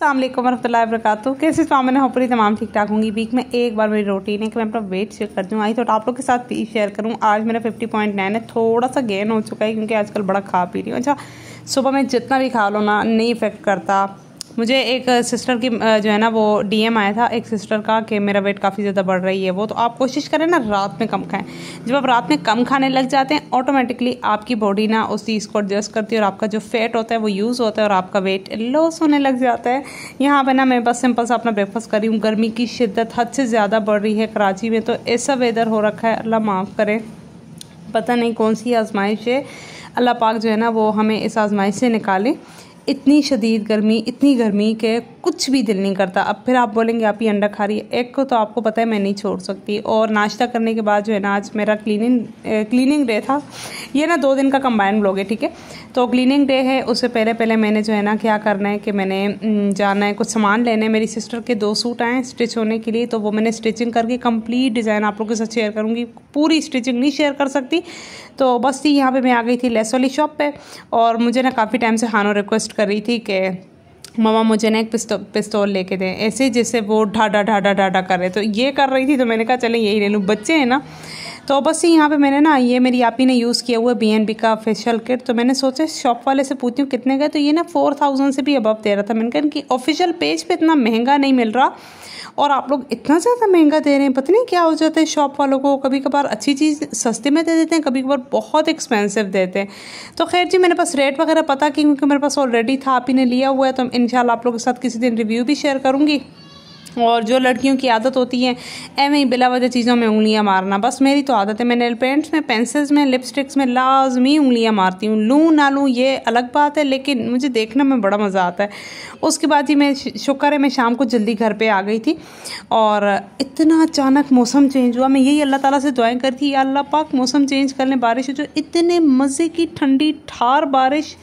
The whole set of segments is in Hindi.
अल्लाम वरहमल वरक कैसे स्वामी? मैंने होपरी तमाम ठीक ठाक होंगी। वीक में एक बार मेरी रूटीन है कि मैं अपना वेट चेक कर दूँ। आई थोड़ा आप लोग के साथ शेयर करूँ। आज मेरा 50.9 है। थोड़ा सा गेन हो चुका है क्योंकि आजकल बड़ा खा पी रही हूँ। अच्छा सुबह में जितना भी खा लो ना, नहीं इफ़ेक्ट करता। मुझे एक सिस्टर की जो है ना, वो डीएम आया था, एक सिस्टर का, कि मेरा वेट काफ़ी ज़्यादा बढ़ रही है वो। तो आप कोशिश करें ना, रात में कम खाएँ। जब आप रात में कम खाने लग जाते हैं ऑटोमेटिकली आपकी बॉडी ना उस चीज़ को एडजस्ट करती है और आपका जो फैट होता है, वो यूज़ होता है और आपका वेट लॉस होने लग जाता है। यहाँ पर ना, मैं बस सिंपल सा अपना ब्रेकफास्ट करी हूँ। गर्मी की शिद्दत हद से ज़्यादा बढ़ रही है कराची में तो ऐसा वेदर हो रखा है, अल्लाह माफ़ करे। पता नहीं कौन सी आजमाइश है। अल्लाह पाक जो है ना, वो हमें इस आजमाइश से निकाले। इतनी शदीद गर्मी, इतनी गर्मी के कुछ भी दिल नहीं करता। अब फिर आप बोलेंगे, आप ही अंडा खा रही है। एक को तो आपको पता है, मैं नहीं छोड़ सकती। और नाश्ता करने के बाद जो है ना, आज मेरा क्लीनिंग क्लीनिंग डे था। ये ना दो दिन का कंबाइन ब्लॉग है, ठीक है? तो क्लीनिंग डे है, उससे पहले पहले मैंने जो है ना क्या करना है कि मैंने जाना है कुछ सामान लेने। मेरी सिस्टर के दो सूट आए स्टिच होने के लिए तो वो मैंने स्टिचिंग करके कंप्लीट डिज़ाइन आप लोगों के साथ शेयर करूँगी। पूरी स्टिचिंग नहीं शेयर कर सकती। तो बस थी यहाँ पर मैं आ गई थी लेस वाली शॉप पर और मुझे ना काफ़ी टाइम से हानो रिक्वेस्ट कर रही थी कि मामा मुझे ना एक पिस्तो पिस्तौल लेके दें। ऐसे जैसे वो ढाडा ढाडा ढाडा कर रहे तो ये कर रही थी तो मैंने कहा, चले, यही ले लूँ। बच्चे हैं ना तो बस यहाँ पे मैंने ना, ये मेरी आपी ने यूज़ किया हुआ बी एन बी का फेशियल किट तो मैंने सोचा शॉप वाले से पूछती हूँ कितने का तो ये ना फोर थाउज़ेंड से भी अबव दे रहा था। मैंने कहा इनकी ऑफिशियल पेज पे इतना महँगा नहीं मिल रहा। और आप लोग इतना ज़्यादा महँगा दे रहे हैं, पता नहीं क्या हो जाता है शॉप वालों को। कभी कभार अच्छी चीज़ सस्ते में दे देते हैं कभी कभार बहुत एक्सपेंसिव देते हैं। तो खैर जी मेरे पास रेट वगैरह पता की, क्योंकि मेरे पास ऑलरेडी था, आप ही ने लिया हुआ है तो इन आप लोगों के साथ किसी दिन रिव्यू भी शेयर करूँगी। और जो लड़कियों की आदत होती है एवं ही बिला वजह चीज़ों में उंगलियाँ मारना। बस मेरी तो आदत है मैं नेल पेंट्स में, पेंसिल्स में, लिपस्टिक्स में लाजमी उंगलियाँ मारती हूँ। लूँ ना लूँ, ये अलग बात है, लेकिन मुझे देखने में बड़ा मज़ा आता है। उसके बाद ही मैं शुक्र है, मैं शाम को जल्दी घर पर आ गई थी और इतना अचानक मौसम चेंज हुआ। मैं यही अल्लाह ताला से दुआएँ करती अल्लाह पाक मौसम चेंज कर लें बारिश जो इतने मज़े की ठंडी, ठार बारिश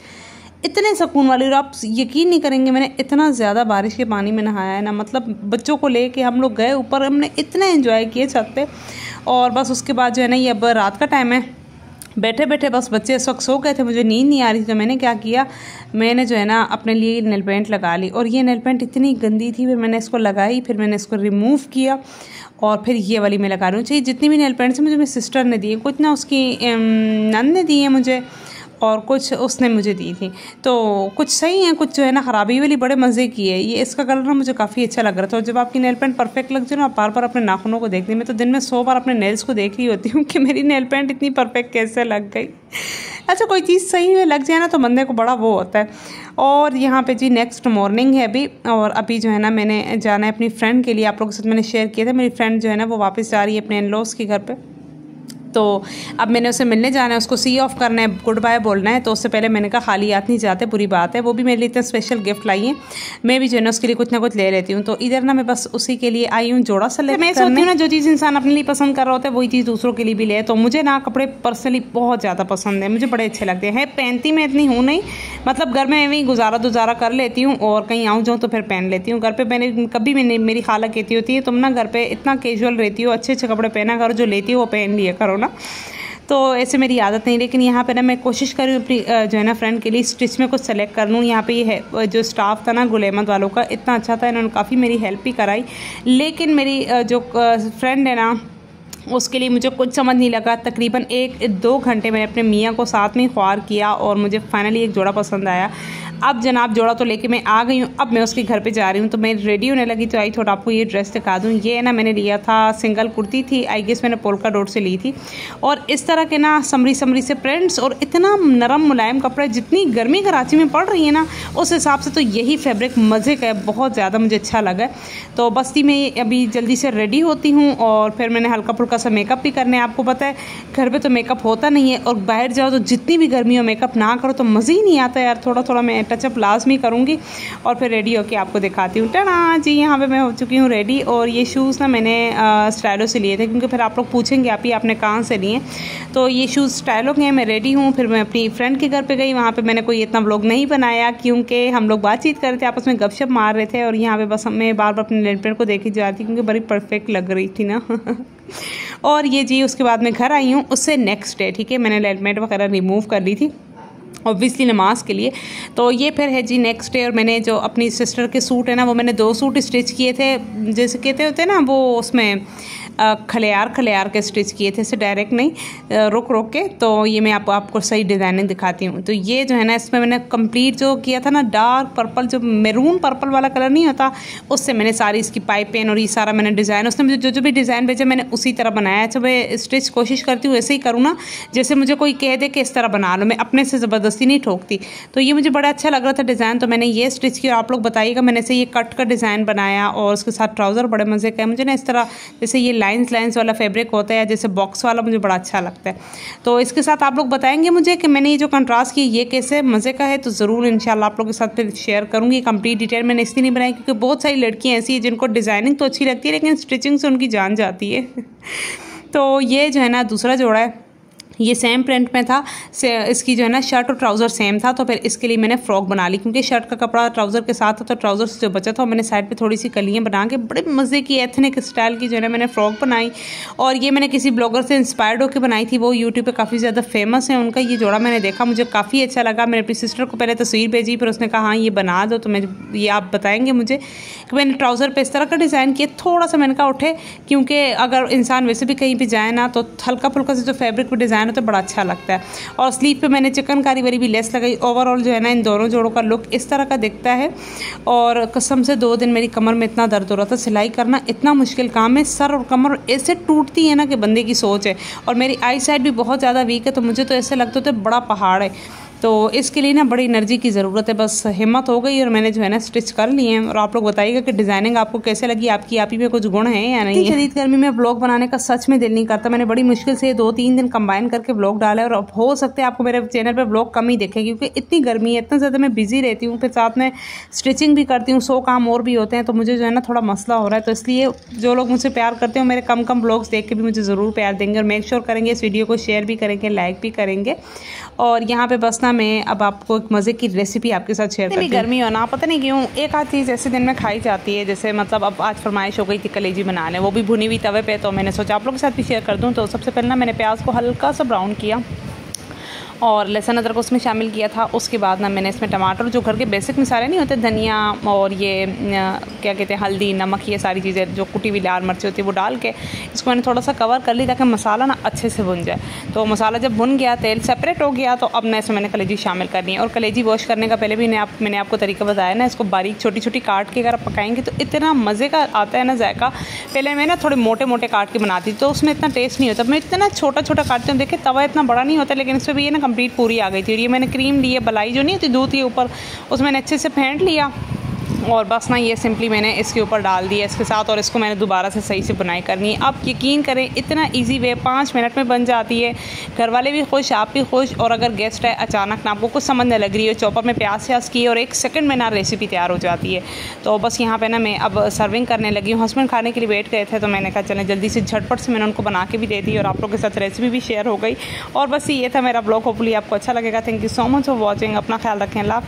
इतने सुकून वाली, और आप यकीन नहीं करेंगे, मैंने इतना ज़्यादा बारिश के पानी में नहाया है ना मतलब बच्चों को लेके हम लोग गए ऊपर, हमने इतना इन्जॉय किए छत पे, और बस उसके बाद जो है ना, ये अब रात का टाइम है। बैठे बैठे बस बच्चे इस वक्त सो गए थे, मुझे नींद नहीं आ रही थी तो मैंने क्या किया, मैंने जो है ना अपने लिए नेल पेंट लगा ली, और ये नेल पेंट इतनी गंदी थी, फिर मैंने इसको लगाई, फिर मैंने इसको रिमूव किया, और फिर ये वाली मैं लगा रही हूँ। चाहिए जितनी भी नेल पेंट्स मुझे मेरी सिस्टर ने दी कुछ ना उसकी नन ने दी है मुझे और कुछ उसने मुझे दी थी। तो कुछ सही है, कुछ जो है ना ख़राबी वाली बड़े मज़े की है। ये इसका कलर ना मुझे काफ़ी अच्छा लग रहा था। और जब आपकी नेल पेंट परफेक्ट लग जाए ना बार बार अपने नाखूनों को देखती मैं तो दिन में सौ बार अपने नेल्स को देख रही होती हूँ कि मेरी नेल पेंट इतनी परफेक्ट कैसे लग गई। अच्छा कोई चीज़ सही में लग जाए ना तो बंदे को बड़ा वो होता है। और यहाँ पे जी नेक्स्ट मॉर्निंग है अभी, और अभी जो है ना मैंने जाना है अपनी फ्रेंड के लिए। आप लोगों के साथ मैंने शेयर किया था, मेरी फ्रेंड जो है ना वो वापस जा रही है अपने इन लॉस के घर पर तो अब मैंने उसे मिलने जाना है उसको सी ऑफ़ करना है गुड बाय बोलना है तो उससे पहले मैंने कहा खाली याद नहीं जाते बुरी बात है। वो भी मेरे लिए इतना स्पेशल गिफ्ट लाई है। मैं भी जो है ना उसके लिए कुछ ना कुछ ले लेती हूँ। तो इधर ना मैं बस उसी के लिए आई हूँ जोड़ा सा ले मैं सोचती हूँ ना जो चीज़ इंसान अपने लिए पसंद कर रहा होता है वही चीज़ दूसरों के लिए भी ले। तो मुझे ना कपड़े पर्सनली बहुत ज़्यादा पसंद है मुझे बड़े अच्छे लगते हैं। पहनती मैं इतनी हूँ नहीं मतलब घर में वही गुजारा दुजारा कर लेती हूँ और कहीं आऊँ जाऊँ तो फिर पहन लेती हूँ। घर पे मैंने कभी मैंने मेरी खाला कहती होती है, तुम ना घर पे इतना कैजुअल रहती हो अच्छे अच्छे कपड़े पहना करो, जो लेती हो वो पहन लिया करो ना। तो ऐसे मेरी आदत नहीं, लेकिन यहाँ पे ना मैं कोशिश कर हूँ अपनी जो है ना फ्रेंड के लिए स्टिच में कुछ सेलेक्ट कर लूँ। यहाँ पे ये है जो स्टाफ था ना गुलेमत वालों का, इतना अच्छा था, इन्होंने काफ़ी मेरी हेल्प भी कराई। लेकिन मेरी जो फ्रेंड है ना उसके लिए मुझे कुछ समझ नहीं लगा। तकरीबन एक, दो घंटे मैंने अपने मियाँ को साथ में ख्वार किया और मुझे फाइनली एक जोड़ा पसंद आया। अब जनाब जोड़ा तो लेके मैं आ गई हूँ, अब मैं उसके घर पे जा रही हूँ तो मैं रेडी होने लगी तो आई थोड़ा आपको ये ड्रेस दिखा दूँ। ये है ना, मैंने लिया था सिंगल कुर्ती थी आई गेस मैंने पोलका डोर से ली थी। और इस तरह के ना समरी समरी से प्रिंट्स और इतना नरम मुलायम कपड़ा, जितनी गर्मी कराची में पड़ रही है ना, उस हिसाब से तो यही फैब्रिक मज़े का है, बहुत ज़्यादा मुझे अच्छा लगा तो बस्ती में अभी जल्दी से रेडी होती हूँ और फिर मैंने हल्का फुल्का सा मेकअप भी करने आपको पता है, घर पर तो मेकअप होता नहीं है और बाहर जाओ तो जितनी भी गर्मी हो मेकअप ना करो तो मज़े ही नहीं आता यार थोड़ा थोड़ा मैं टचअप लाजमी करूँगी और फिर रेडी होकर आपको दिखाती हूँ। टना जी, यहाँ पे मैं हो चुकी हूँ रेडी और ये शूज़ ना मैंने स्टाइलो से लिए थे क्योंकि फिर आप लोग पूछेंगे, आप ही आपने कहाँ से लिए। तो ये शूज़ स्टाइलो के हैं, मैं रेडी हूँ, फिर मैं अपनी फ्रेंड के घर पर गई, वहाँ पर मैंने कोई इतना व्लॉग नहीं बनाया क्योंकि हम लोग बातचीत कर रहे थे, आपस में गपशप मार रहे थे और यहाँ पर बस मैं बार बार अपने लेट को देखी जा रही थी क्योंकि बड़ी परफेक्ट लग रही थी ना। और ये जी, उसके बाद मैं घर आई हूँ, उससे नेक्स्ट डे ठीक है? मैंने लेटमेट वगैरह रिमूव कर ली थी। ऑब्वियसली नमाज़ के लिए। तो ये फिर है जी नेक्स्ट डे और मैंने जो अपनी सिस्टर के सूट है ना, वो मैंने दो सूट स्टिच किए थे, जैसे कहते होते हैं ना, वो उसमें खलियार खलियार के स्टिच किए थे इसे डायरेक्ट नहीं। रुक रुक के तो ये मैं आप, आपको सही डिज़ाइनिंग दिखाती हूँ। तो ये जो है ना इसमें मैंने कंप्लीट जो किया था ना डार्क पर्पल जो मेरून पर्पल वाला कलर नहीं होता उससे मैंने सारी इसकी पाइपें और ये सारा मैंने डिज़ाइन उसने मुझे जो जो भी डिज़ाइन भेजा मैंने उसी तरह बनाया अच्छा मैं स्टिच कोशिश करती हूँ ऐसे ही करूँ ना जैसे मुझे कोई कह दे कि इस तरह बना लो मैं अपने से ज़बरदस्ती नहीं ठोकती। तो ये मुझे बड़ा अच्छा लग रहा था डिज़ाइन तो मैंने ये स्टिच किया। आप लोग बताइएगा मैंने से ये कट का डिज़ाइन बनाया और उसके साथ ट्राउज़र बड़े मज़े का मुझे ना इस तरह जैसे ये लाइन्स लाइन्स वाला फैब्रिक होता है या जैसे बॉक्स वाला मुझे बड़ा अच्छा लगता है। तो इसके साथ आप लोग बताएँगे मुझे कि मैंने ये जो कंट्रास्ट की, ये कैसे मज़े का है तो ज़रूर इन आप लोग के साथ फिर शेयर करूँगी। कंप्लीट डिटेल मैंने इसलिए नहीं बनाई, क्योंकि बहुत सारी लड़कियाँ ऐसी हैं जिनको डिज़ाइनिंग तो अच्छी लगती है, लेकिन स्टिचिंग से उनकी जान जाती है। तो ये जो है ना, दूसरा जोड़ा है। ये सेम प्रिंट में था। से इसकी जो है ना शर्ट और ट्राउज़र सेम था तो फिर इसके लिए मैंने फ़्रॉक बना ली, क्योंकि शर्ट का कपड़ा ट्राउज़र के साथ था तो ट्राउज़र से जो बचा था, मैंने साइड पे थोड़ी सी कलियाँ बना के, बड़े मज़े की एथनिक स्टाइल की जो है ना मैंने फ़्रॉक बनाई। और ये मैंने किसी ब्लॉगर से इंस्पायर्ड होकर बनाई थी, वो यूट्यूब पर काफ़ी ज़्यादा फ़ेमस है, उनका ये जोड़ा मैंने देखा, मुझे काफ़ी अच्छा लगा। मैंने अपनी सिस्टर को पहले तस्वीर भेजी, फिर उसने कहा हाँ ये बना दो तो मैं ये आप बताएँगे मुझे। कि मैंने ट्राउज़र पर इस तरह का डिज़ाइन किया, थोड़ा सा मैंने कहा, उठे। क्योंकि अगर इंसान वैसे भी कहीं पर जाए ना तो हल्का फुल्का से जो फैब्रिक पर डिज़ाइन होता तो बड़ा अच्छा लगता है। और स्लीव पे मैंने चिकनकारी वरी भी लेस लगाई। ओवरऑल जो है ना, इन दोनों जोड़ों का लुक इस तरह का दिखता है। और कसम से दो दिन मेरी कमर में इतना दर्द हो रहा था। सिलाई करना इतना मुश्किल काम है। सर और कमर ऐसे टूटती है ना कि बंदे की सोच है। और मेरी आई साइड भी बहुत ज़्यादा वीक है तो मुझे तो ऐसे लगता था बड़ा पहाड़ है। तो इसके लिए ना बड़ी एनर्जी की ज़रूरत है, बस हिम्मत हो गई और मैंने जो है ना स्टिच कर लिए हैं। और आप लोग बताइएगा कि डिज़ाइनिंग आपको कैसे लगी? आपकी आप ही में कुछ गुण है या नहीं? शरीद गर्मी में ब्लॉग बनाने का सच में दिल नहीं करता। मैंने बड़ी मुश्किल से दो तीन दिन कंबाइन करके ब्लॉग डाला है और हो सकता है आपको मेरे चैनल पर ब्लॉग कम ही देखे, क्योंकि इतनी गर्मी है, इतना ज़्यादा मैं बिज़ी रहती हूँ। फिर साथ में स्टिचिंग भी करती हूँ, सौ काम और भी होते हैं तो मुझे जो है ना थोड़ा मसला हो रहा है। तो इसलिए जो लोग मुझसे प्यार करते हैं मेरे कम कम ब्लॉग्स देख के भी मुझे ज़रूर प्यार देंगे और मेक श्योर करेंगे, इस वीडियो को शेयर भी करेंगे लाइक भी करेंगे। और यहाँ पर बस ना मैं अब आपको एक मज़े की रेसिपी आपके साथ शेयर करती गर्मी हो ना पता नहीं क्यों एक आध चीज़ ऐसे दिन में खाई जाती है जैसे मतलब अब आज फरमाइश हो गई थी कलेजी बनाने वो भी भुनी हुई तवे पे तो मैंने सोचा आप लोगों के साथ भी शेयर कर दूँ तो सबसे पहले ना मैंने प्याज को हल्का सा ब्राउन किया। और लहसुन अदरक उसमें शामिल किया था। उसके बाद ना मैंने इसमें टमाटर, जो घर के बेसिक मसाले नहीं होते, धनिया और ये क्या कहते हैं, हल्दी, नमक, ये सारी चीज़ें जो कुटी हुई लाल मिर्ची होती है, वो डाल के इसको मैंने थोड़ा सा कवर कर ली ताकि मसाला ना अच्छे से भुन जाए। तो मसाला जब भुन गया, तेल सेपरेट हो गया तो अब मैं इसमें मैंने कलेजी शामिल करनी है। और कलेजी वॉश करने का पहले भी मैं आप मैंने आपको तरीका बताया ना, इसको बारीक छोटी छोटी काट के अगर आप पकाएँगे तो इतना मज़े का आता है ना जायका। पहले मैं ना थोड़े मोटे मोटे काट के बनाती तो उसमें इतना टेस्ट नहीं होता। मैं इतना छोटा छोटा काटती हूँ, देखिए तवा इतना बड़ा नहीं होता, लेकिन इसमें भी ये ना कंप्लीट पूरी आ गई थी और ये मैंने क्रीम ली है, बलाई जो नहीं होती दूध के ऊपर, उसमें मैंने अच्छे से फेंट लिया। और बस ना ये सिंपली मैंने इसके ऊपर डाल दिया इसके साथ और इसको मैंने दोबारा से सही से बुनाई करनी है। आप यकीन करें, इतना इजी वे पाँच मिनट में बन जाती है। घर वाले भी खुश, आप भी खुश और अगर गेस्ट है, अचानक ना आपको कुछ समझ नहीं लग रही है। चॉपर में प्याज श्याज की और एक सेकंड में ना रेसिपी तैयार हो जाती है। तो बस यहाँ पे ना मैं अब सर्विंग करने लगी हूँ। हस्बैंड खाने के लिए वेट गए थे तो मैंने कहा, चलें, जल्दी से झटपट से मैंने उनको बना के भी दे दी और आप लोग के साथ रेसिपी भी शेयर हो गई। और बस ये था मेरा ब्लॉग होपली आपको अच्छा लगेगा। Thank you so much for watching अपना ख्याल रखें। लाभ